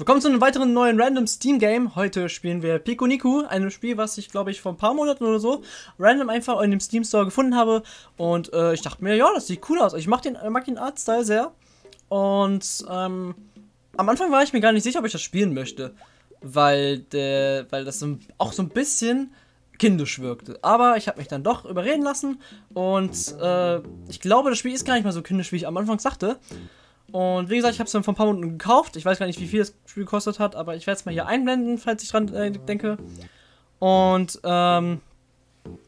Willkommen zu einem weiteren neuen Random Steam Game. Heute spielen wir Pico Niku, ein Spiel, was ich glaube ich vor ein paar Monaten oder so random einfach in dem Steam Store gefunden habe. Und äh, ich dachte mir, ja, das sieht cool aus. Ich mag den, mag den Artstyle sehr. Und ähm, am Anfang war ich mir gar nicht sicher, ob ich das spielen möchte. Weil, der, weil das auch so ein bisschen kindisch wirkte. Aber ich habe mich dann doch überreden lassen. Und äh, ich glaube, das Spiel ist gar nicht mal so kindisch, wie ich am Anfang sagte. Und wie gesagt, ich habe es dann vor ein paar Monaten gekauft. Ich weiß gar nicht, wie viel das Spiel gekostet hat, aber ich werde es mal hier einblenden, falls ich dran äh, denke. Und ähm,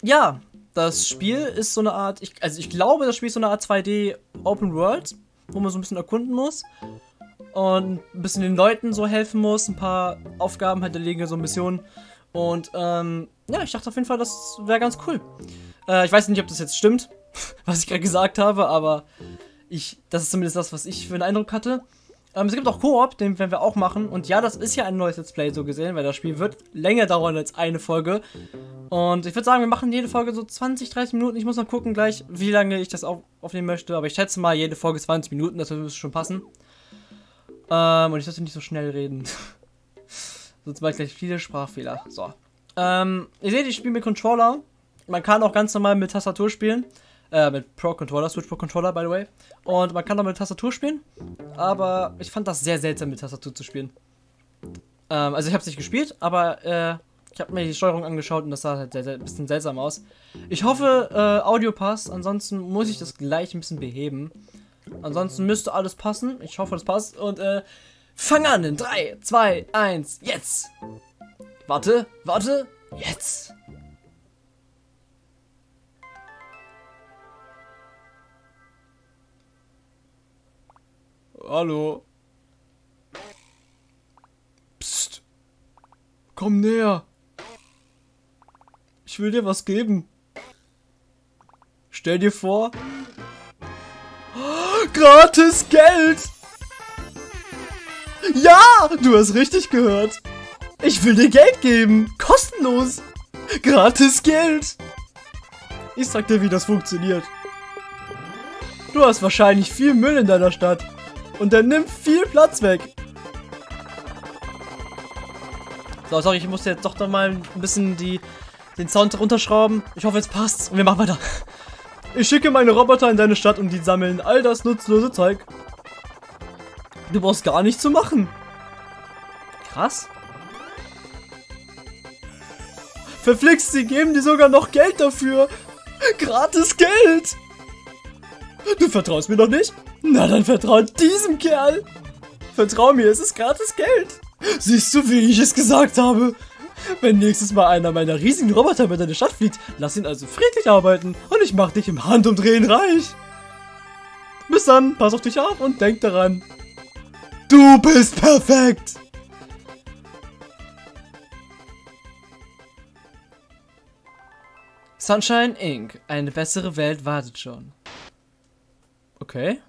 ja, das Spiel ist so eine Art, ich, also ich glaube, das Spiel ist so eine Art 2D Open World, wo man so ein bisschen erkunden muss und ein bisschen den Leuten so helfen muss, ein paar Aufgaben halt erlegen, so Missionen. Und ähm, ja, ich dachte auf jeden Fall, das wäre ganz cool. Äh, ich weiß nicht, ob das jetzt stimmt, was ich gerade gesagt habe, aber ich, das ist zumindest das, was ich für einen Eindruck hatte. Ähm, es gibt auch Koop, den werden wir auch machen. Und ja, das ist ja ein neues Let's Play so gesehen, weil das Spiel wird länger dauern als eine Folge. Und ich würde sagen, wir machen jede Folge so 20, 30 Minuten. Ich muss mal gucken gleich, wie lange ich das auf, aufnehmen möchte. Aber ich schätze mal, jede Folge 20 Minuten, das würde schon passen. Ähm, und ich sollte nicht so schnell reden. Sonst mache ich gleich viele Sprachfehler. So. Ähm, ihr seht, ich spiele mit Controller. Man kann auch ganz normal mit Tastatur spielen. Äh, mit Pro Controller, Switch Pro Controller, by the way. Und man kann auch mit Tastatur spielen. Aber ich fand das sehr seltsam, mit Tastatur zu spielen. Ähm, also ich habe es nicht gespielt, aber äh, ich habe mir die Steuerung angeschaut und das sah halt sehr, sehr, ein bisschen seltsam aus. Ich hoffe, äh, Audio passt. Ansonsten muss ich das gleich ein bisschen beheben. Ansonsten müsste alles passen. Ich hoffe, das passt. Und äh, fang an in 3, 2, 1, jetzt! Warte, warte, jetzt! Hallo. Psst. Komm näher. Ich will dir was geben. Stell dir vor. Gratis Geld. Ja, du hast richtig gehört. Ich will dir Geld geben. Kostenlos. Gratis Geld. Ich sag dir, wie das funktioniert. Du hast wahrscheinlich viel Müll in deiner Stadt. Und der nimmt viel Platz weg. So, sorry, ich muss jetzt doch noch mal ein bisschen die, den Sound runterschrauben. Ich hoffe, jetzt passt's. Und wir machen weiter. Ich schicke meine Roboter in deine Stadt und die sammeln all das nutzlose Zeug. Du brauchst gar nichts zu machen. Krass. Verflixt, sie geben dir sogar noch Geld dafür. Gratis Geld. Du vertraust mir doch nicht? Na, dann vertraut diesem Kerl. Vertrau mir, es ist gratis Geld. Siehst du, wie ich es gesagt habe? Wenn nächstes Mal einer meiner riesigen Roboter mit deine Stadt fliegt, lass ihn also friedlich arbeiten und ich mach dich im Handumdrehen reich. Bis dann, pass auf dich auf und denk daran. Du bist perfekt! Sunshine Inc. Eine bessere Welt wartet schon. Okay.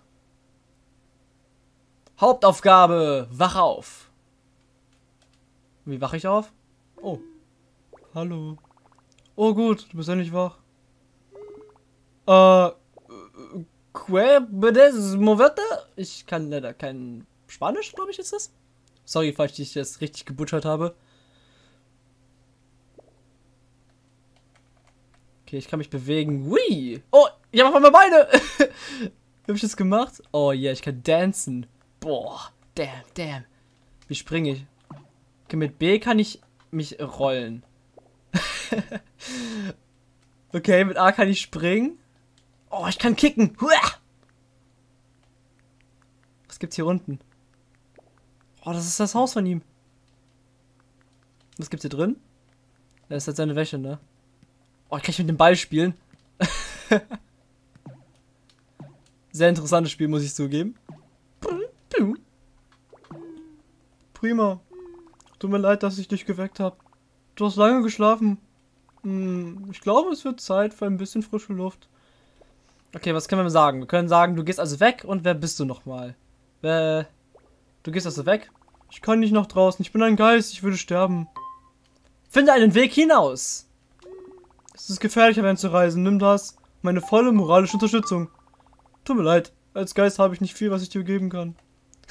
Hauptaufgabe, wach auf. Wie wache ich auf? Oh. Hallo. Oh gut, du bist endlich wach. Äh? Ich kann leider kein Spanisch, glaube ich, ist das. Sorry, falls ich das richtig gebutschert habe. Okay, ich kann mich bewegen. Hui! Oh, ich habe auf einmal Beine! Hab ich das gemacht? Oh yeah, ich kann dancen. Boah, damn, damn. Wie springe ich? Okay, mit B kann ich mich rollen. okay, mit A kann ich springen. Oh, ich kann kicken. Was gibt's hier unten? Oh, das ist das Haus von ihm. Was gibt's hier drin? Das ist halt seine Wäsche, ne? Oh, kann ich mit dem Ball spielen? Sehr interessantes Spiel, muss ich zugeben. Prima. Tut mir leid, dass ich dich geweckt habe. Du hast lange geschlafen. Hm, ich glaube, es wird Zeit für ein bisschen frische Luft. Okay, was können wir sagen? Wir können sagen, du gehst also weg und wer bist du nochmal? Wer... Du gehst also weg? Ich kann nicht nach draußen. Ich bin ein Geist. Ich würde sterben. Finde einen Weg hinaus. Es ist gefährlich, allein zu reisen. Nimm das. Meine volle moralische Unterstützung. Tut mir leid. Als Geist habe ich nicht viel, was ich dir geben kann.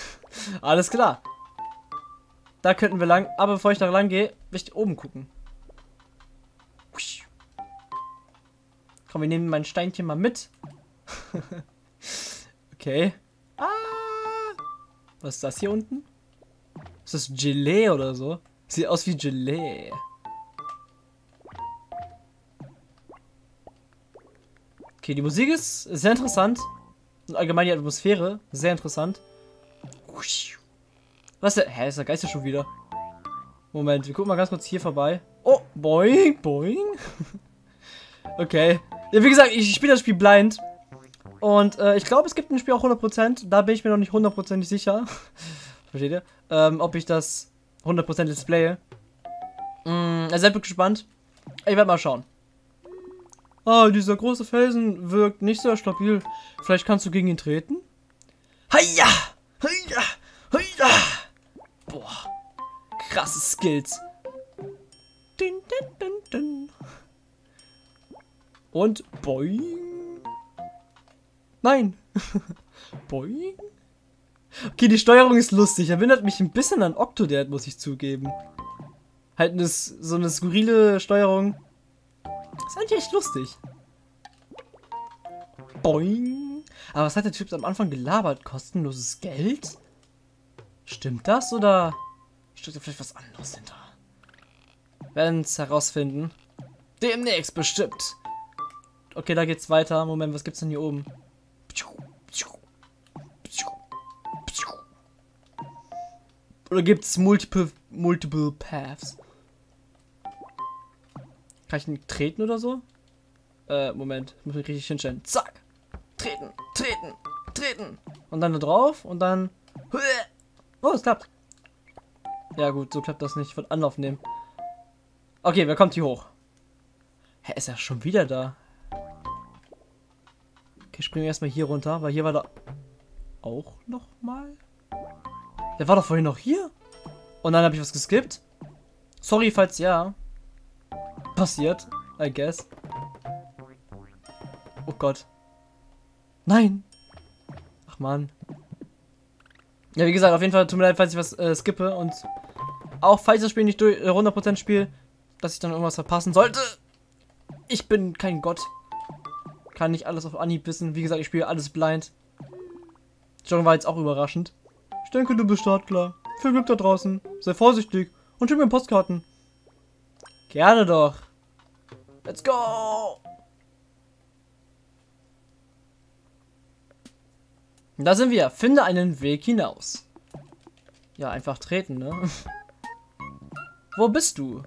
Alles klar. Da könnten wir lang. Aber bevor ich da lang gehe, will ich oben gucken. Komm, wir nehmen mein Steinchen mal mit. okay. Ah! Was ist das hier unten? Ist das Gelee oder so? Sieht aus wie Gelee. Okay, die Musik ist sehr interessant. Und allgemein die Atmosphäre sehr interessant. Was ist der? Hä, ist der Geist ja schon wieder? Moment, wir gucken mal ganz kurz hier vorbei. Oh, boing, boing. okay. Ja, wie gesagt, ich spiele das Spiel blind. Und äh, ich glaube, es gibt ein Spiel auch 100%. Da bin ich mir noch nicht hundertprozentig sicher. Versteht ihr? Ähm, ob ich das 100% displaye. Mm, also seid gespannt. Ich werde mal schauen. Ah, dieser große Felsen wirkt nicht sehr stabil. Vielleicht kannst du gegen ihn treten? Heia! Heia! Heia! Krasse Skills. Dun, dun, dun. Und boing. Nein. boing. Okay, die Steuerung ist lustig. Erinnert mich ein bisschen an Octodad, muss ich zugeben. Halt eine, so eine skurrile Steuerung. Ist eigentlich echt lustig. Boing. Aber was hat der Typ am Anfang gelabert? Kostenloses Geld? Stimmt das oder steckt vielleicht was anderes hinter? Werden es herausfinden. Demnächst bestimmt. Okay, da geht's weiter. Moment, was gibt's denn hier oben? Oder gibt's multiple, multiple Paths? Kann ich ihn treten oder so? Äh, Moment. Muss mich richtig hinstellen. Zack. Treten, treten, treten. Und dann da drauf und dann... Oh, es klappt. Ja gut, so klappt das nicht. Ich würde Anlauf nehmen. Okay, wer kommt hier hoch? Hä, ist er schon wieder da? Okay, springen wir erstmal hier runter, weil hier war da auch noch mal. Der war doch vorhin noch hier. Und dann habe ich was geskippt. Sorry, falls ja. Passiert, I guess. Oh Gott. Nein. Ach man. Ja, wie gesagt, auf jeden Fall tut mir leid, falls ich was äh, skippe und auch falls das Spiel nicht durch äh, 100% spiele, dass ich dann irgendwas verpassen sollte. Ich bin kein Gott. Kann nicht alles auf Anhieb wissen. Wie gesagt, ich spiele alles blind. Schon war jetzt auch überraschend. Ich denke, du bist startklar. Viel Glück da draußen. Sei vorsichtig und schick mir Postkarten. Gerne doch. Let's go! Da sind wir. Finde einen Weg hinaus. Ja, einfach treten, ne? Wo bist du?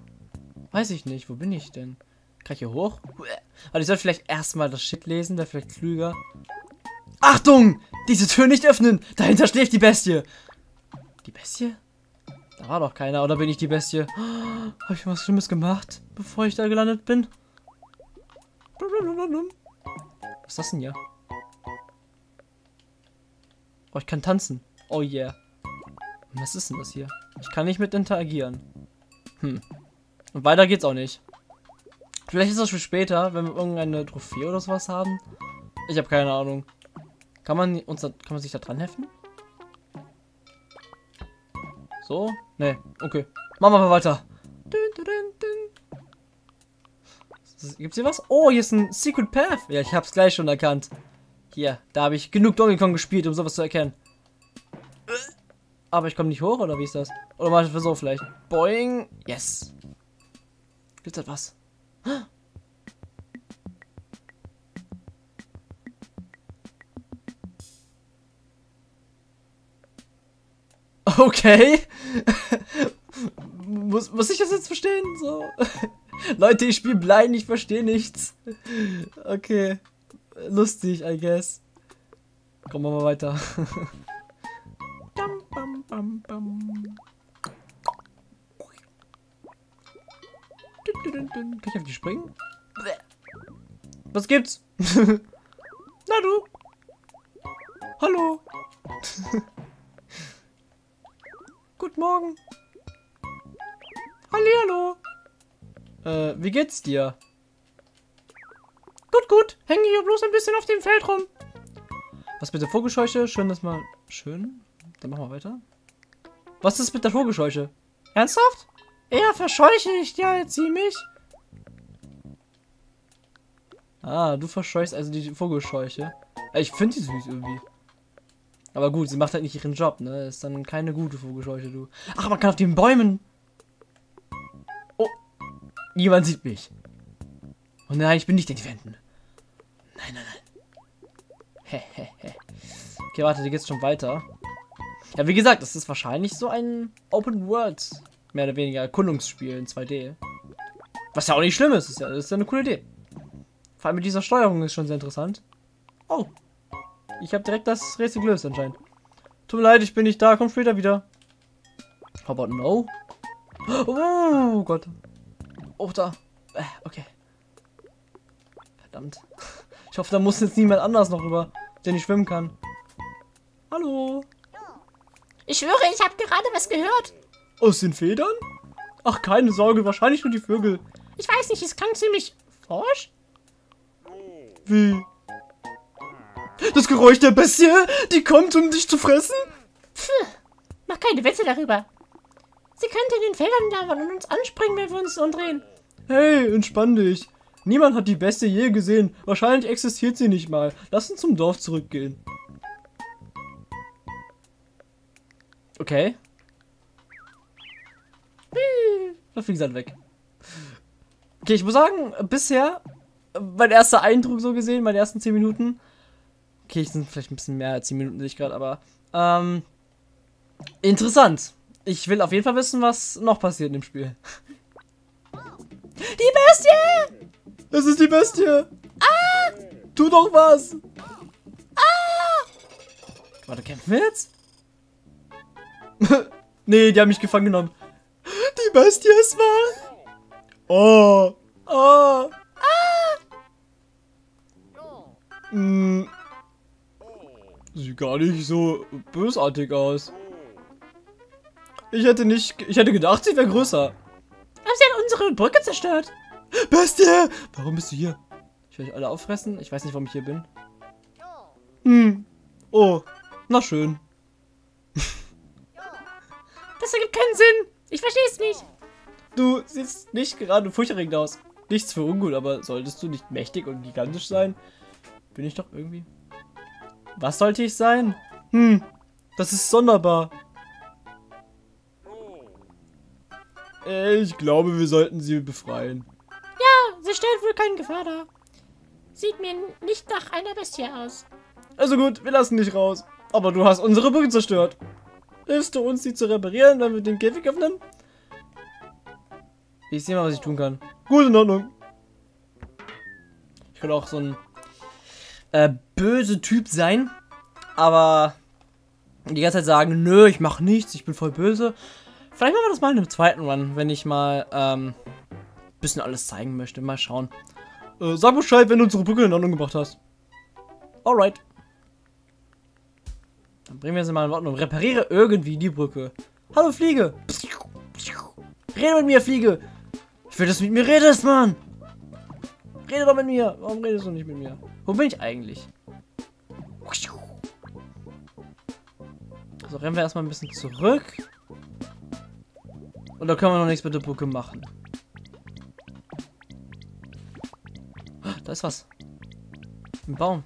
Weiß ich nicht. Wo bin ich denn? Kann ich hier hoch? Aber ich soll vielleicht erstmal das Shit lesen, der vielleicht klüger. Achtung! Diese Tür nicht öffnen! Dahinter schläft die Bestie! Die Bestie? Da war doch keiner, oder bin ich die Bestie? Oh, Habe ich was Schlimmes gemacht, bevor ich da gelandet bin? Was ist das denn hier? Oh, ich kann tanzen. Oh yeah. Was ist denn das hier? Ich kann nicht mit interagieren. Hm. Und weiter geht's auch nicht. Vielleicht ist das für später, wenn wir irgendeine Trophäe oder sowas haben. Ich habe keine Ahnung. Kann man uns da, kann man sich da dran heften? So? Ne, okay. Machen wir mal weiter. Gibt's hier was? Oh, hier ist ein Secret Path. Ja, ich hab's gleich schon erkannt. Hier, da habe ich genug Donkey Kong gespielt, um sowas zu erkennen. Aber ich komme nicht hoch, oder wie ist das? Oder mach ich so vielleicht? Boing. Yes. Gibt's etwas? Okay. muss, muss ich das jetzt verstehen? So. Leute, ich spiele blind, ich verstehe nichts. Okay. Lustig, I guess. Kommen wir mal weiter. bam, bam, Kann ich auf die springen? Was gibt's? Na du? Hallo? Guten Morgen. Hallihallo. Äh, wie geht's dir? Gut, gut. Hänge hier bloß ein bisschen auf dem Feld rum. Was mit der Vogelscheuche? Schön, dass mal... Schön. Dann machen wir weiter. Was ist mit der Vogelscheuche? Ernsthaft? Eher verscheuche ich dir als sie mich. Ah, du verscheuchst also die Vogelscheuche. Ich finde die süß irgendwie. Aber gut, sie macht halt nicht ihren Job, ne? Ist dann keine gute Vogelscheuche, du. Ach, man kann auf den Bäumen. Oh. Niemand sieht mich. Oh nein, ich bin nicht Wänden. Nein, nein, nein. okay, warte, die geht's schon weiter. Ja, wie gesagt, das ist wahrscheinlich so ein Open World, mehr oder weniger Erkundungsspiel in 2D. Was ja auch nicht schlimm ist, ist ja, ist ja eine coole Idee. Vor allem mit dieser Steuerung ist schon sehr interessant. Oh. Ich habe direkt das Rätsel gelöst anscheinend. Tut mir leid, ich bin nicht da, komm später wieder. How about no? Oh Gott. Oh, da. Äh, okay. Verdammt. Ich hoffe, da muss jetzt niemand anders noch rüber, der nicht schwimmen kann. Hallo. Ich schwöre, ich habe gerade was gehört. Aus den Federn? Ach, keine Sorge, wahrscheinlich nur die Vögel. Ich weiß nicht, es klang ziemlich forsch. Wie? Das Geräusch der Bestie, die kommt, um dich zu fressen? Pff, mach keine Witze darüber. Sie könnte in den Feldern lauern und uns anspringen, wenn wir uns umdrehen. Hey, entspann dich. Niemand hat die Bestie je gesehen. Wahrscheinlich existiert sie nicht mal. Lass uns zum Dorf zurückgehen. Okay. Da fliegt halt weg. Okay, ich muss sagen, bisher, mein erster Eindruck so gesehen, meine ersten 10 Minuten. Okay, ich sind vielleicht ein bisschen mehr als 10 Minuten, sehe ich gerade, aber. Ähm, interessant. Ich will auf jeden Fall wissen, was noch passiert in dem Spiel. Die Bestie! Das ist die Bestie! Ah! Tu doch was! Ah! Warte, kämpfen wir jetzt? nee, die haben mich gefangen genommen. Die Bestie ist wahr. Oh. Oh. Ah. Hm. Sieht gar nicht so bösartig aus. Ich hätte nicht, ich hätte gedacht, sie wäre größer. Aber sie hat unsere Brücke zerstört. Bestie! Warum bist du hier? Ich will euch alle auffressen. Ich weiß nicht, warum ich hier bin. Hm. Oh. Na schön. Das ergibt keinen Sinn. Ich verstehe es nicht. Du siehst nicht gerade furchterregend aus. Nichts für ungut, aber solltest du nicht mächtig und gigantisch sein? Bin ich doch irgendwie. Was sollte ich sein? Hm, das ist sonderbar. Ich glaube, wir sollten sie befreien. Ja, sie stellt wohl keine Gefahr dar. Sieht mir nicht nach einer Bestie aus. Also gut, wir lassen dich raus. Aber du hast unsere Brücke zerstört. Hilfst du uns, sie zu reparieren, wenn wir den Käfig öffnen? Ich sehe mal, was ich tun kann. Gut, in Ordnung. Ich könnte auch so ein äh, böse Typ sein, aber die ganze Zeit sagen, nö, ich mache nichts, ich bin voll böse. Vielleicht machen wir das mal in einem zweiten Run, wenn ich mal ähm, bisschen alles zeigen möchte. Mal schauen. Äh, sag Bescheid, wenn du unsere Brücke in Ordnung gebracht hast. Alright. Dann bringen wir sie mal in Ordnung. Repariere irgendwie die Brücke. Hallo, Fliege. Rede mit mir, Fliege. Ich will, dass du mit mir redest, Mann. Rede doch mit mir. Warum redest du nicht mit mir? Wo bin ich eigentlich? So, rennen wir erstmal ein bisschen zurück. Und da können wir noch nichts mit der Brücke machen. Da ist was. Ein Baum.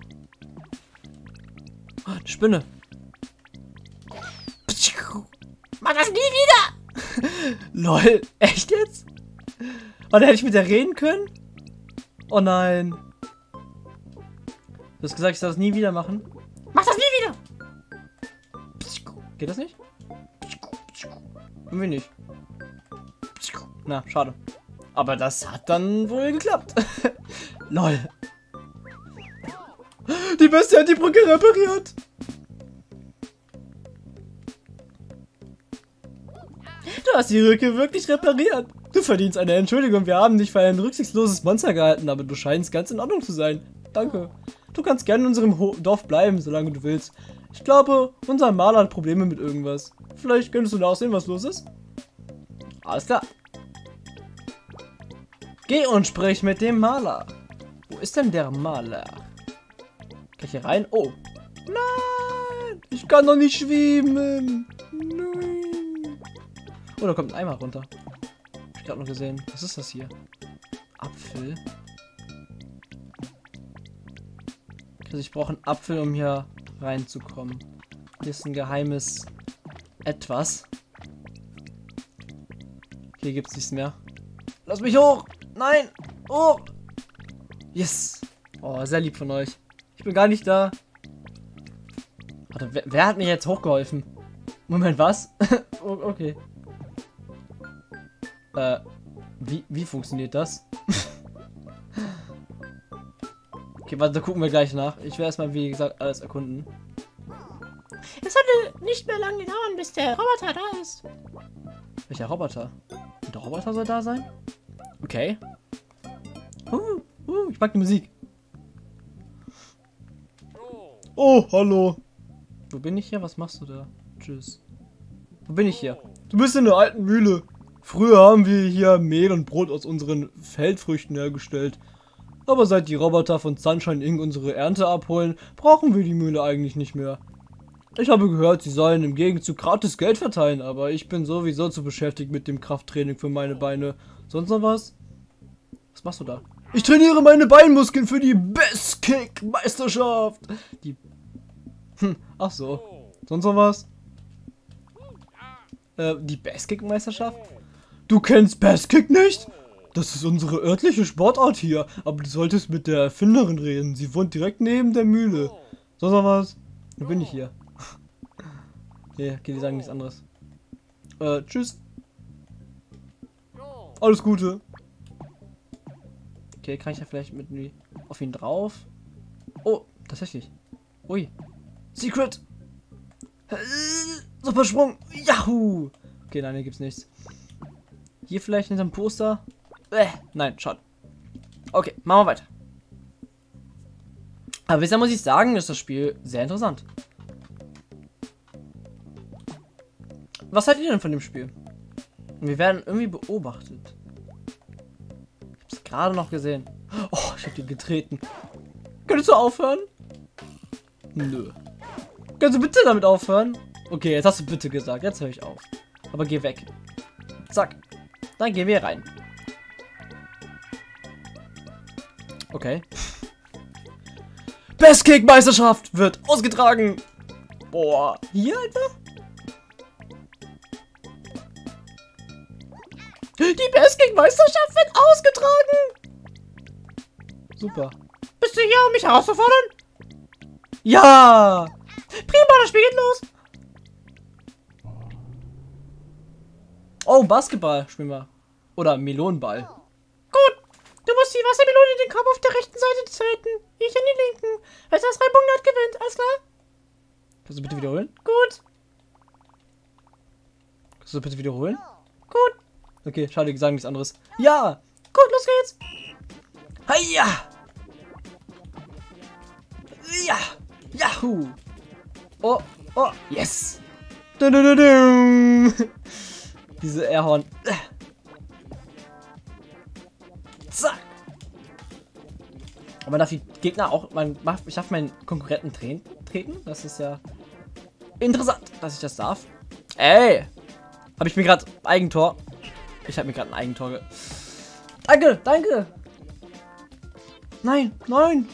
Eine Spinne. Mach das nie wieder! Lol, echt jetzt? Warte, hätte ich mit der reden können? Oh nein. Du hast gesagt, ich soll das nie wieder machen. Mach das nie wieder! Geht das nicht? Irgendwie nicht. Na, schade. Aber das hat dann wohl geklappt. Lol. Die Bestie hat die Brücke repariert. Du hast die Brücke wirklich repariert. Du verdienst eine Entschuldigung. Wir haben dich für ein rücksichtsloses Monster gehalten, aber du scheinst ganz in Ordnung zu sein. Danke. Du kannst gerne in unserem Ho Dorf bleiben, solange du willst. Ich glaube, unser Maler hat Probleme mit irgendwas. Vielleicht könntest du nachsehen, was los ist? Alles klar. Geh und sprich mit dem Maler. Wo ist denn der Maler? Kann ich hier rein? Oh. Nein! Ich kann doch nicht schwimmen. Oh, da kommt ein Eimer runter. Hab ich gerade noch gesehen. Was ist das hier? Apfel. Also ich brauche einen Apfel, um hier reinzukommen. Hier ist ein geheimes etwas. Hier gibt's nichts mehr. Lass mich hoch! Nein! Oh! Yes! Oh, sehr lieb von euch. Ich bin gar nicht da. Warte, wer, wer hat mir jetzt hochgeholfen? Moment, was? oh, okay. Äh, wie, wie funktioniert das? okay, warte, da gucken wir gleich nach. Ich werde erstmal, wie gesagt, alles erkunden. Es sollte nicht mehr lange dauern, bis der Roboter da ist. Welcher Roboter? Der Roboter soll da sein? Okay. Uh, uh, ich mag die Musik. Oh, hallo. Wo bin ich hier? Was machst du da? Tschüss. Wo bin ich hier? Du bist in der alten Mühle. Früher haben wir hier Mehl und Brot aus unseren Feldfrüchten hergestellt. Aber seit die Roboter von Sunshine Inc. unsere Ernte abholen, brauchen wir die Mühle eigentlich nicht mehr. Ich habe gehört, sie sollen im Gegenzug gratis Geld verteilen, aber ich bin sowieso zu beschäftigt mit dem Krafttraining für meine Beine. Sonst noch was? Was machst du da? Ich trainiere meine Beinmuskeln für die Best Kick Meisterschaft. Die. Hm, ach so. Sonst noch was? Äh, die Best Kick Meisterschaft? Du kennst Best Kick nicht? Das ist unsere örtliche Sportart hier, aber du solltest mit der Erfinderin reden. Sie wohnt direkt neben der Mühle. Sonst noch was? Wo bin ich hier? Nee, okay, die sagen nichts anderes. Äh, tschüss. Alles Gute. Okay, kann ich ja vielleicht mit mir auf ihn drauf? Oh, tatsächlich. Ui. Secret. Äh, Super Sprung. Yahoo. Okay, nein, hier gibt's nichts. Hier vielleicht hinterm Poster. Äh, nein, schade. Okay, machen wir weiter. Aber bisher muss ich sagen, ist das Spiel sehr interessant. Was haltet ihr denn von dem Spiel? Wir werden irgendwie beobachtet. Ich hab's gerade noch gesehen. Oh, ich hab den getreten. Könntest du aufhören? Nö. Kannst du bitte damit aufhören? Okay, jetzt hast du bitte gesagt. Jetzt höre ich auf. Aber geh weg. Zack. Dann gehen wir rein. Okay. Best Kick Meisterschaft wird ausgetragen. Boah. Hier, Alter? Die Best Kick Meisterschaft wird ausgetragen. Super. Bist du hier, um mich herauszufordern? Ja. Prima, das Spiel geht los. Oh, Basketball spielen wir. Oder Melonenball. Gut. Du musst die Wassermelone in den Korb auf der rechten Seite treten. Ich an die linken. Wer das drei Punkte hat, gewinnt. Alles klar? Kannst du bitte wiederholen? Gut. Kannst du bitte wiederholen? Gut. Okay, schade, die sagen nichts anderes. Ja. Gut, los geht's. Hiya. Ja. Yahoo. Oh, oh, yes. Du, du, du, du. Diese Airhorn. Und man darf die Gegner auch, man macht, ich darf meinen Konkurrenten treten. Das ist ja interessant, dass ich das darf. Ey! Habe ich mir gerade Eigentor. Ich habe mir gerade ein Eigentor. Ge danke, danke! Nein, nein!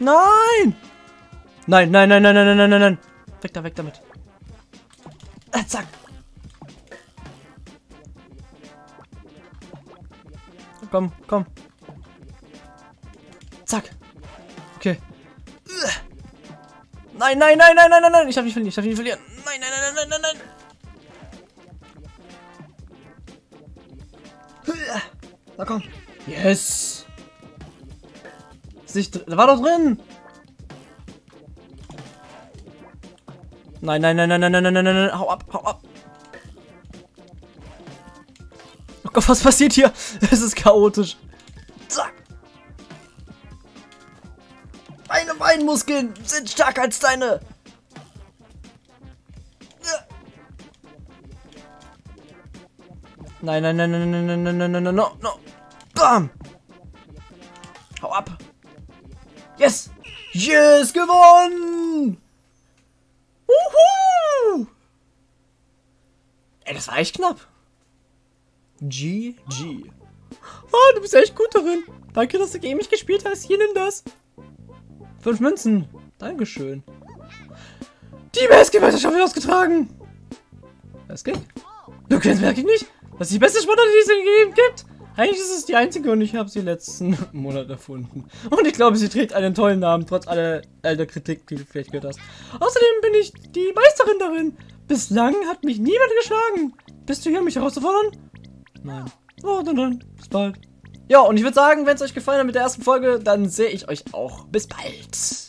Nein! Nein, nein, nein, nein, nein, nein, nein, nein! Weg da, weg damit! Äh, zack! Komm, komm. Zack. Okay. Nein, nein, nein, nein, nein, nein, nein. Ich darf nicht verlieren, ich darf nicht verlieren. Nein, nein, nein, nein, nein, nein, nein. Na komm. Yes. Da war doch drin. Nein, nein, nein, nein, nein, nein, nein, nein, nein, hau ab, hau ab. Gott, was passiert hier? Es ist chaotisch. Zack. Meine Beinmuskeln sind stärker als deine. Nein, nein, nein, nein, nein, nein, nein, nein, nein, nein, no, no. Bam. Hau ab. Yes. Yes, gewonnen. Uhu. Ey, das war echt knapp. GG. Oh, du bist echt gut darin. Danke, dass du gegen mich gespielt hast. Hier, nimm das. Fünf Münzen. Dankeschön. Die Basketballmeisterschaft wird ausgetragen. Basket? Du kennst wirklich nicht? Das ist die beste Sportart, die es gibt. Eigentlich ist es die einzige und ich habe sie letzten Monat erfunden. Und ich glaube, sie trägt einen tollen Namen, trotz aller alter Kritik, die du vielleicht gehört hast. Außerdem bin ich die Meisterin darin. Bislang hat mich niemand geschlagen. Bist du hier, um mich herauszufordern? Nein. Oh, dann, dann. Bis bald. Ja, und ich würde sagen, wenn es euch gefallen hat mit der ersten Folge, dann sehe ich euch auch. Bis bald.